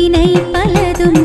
வினை பலதும்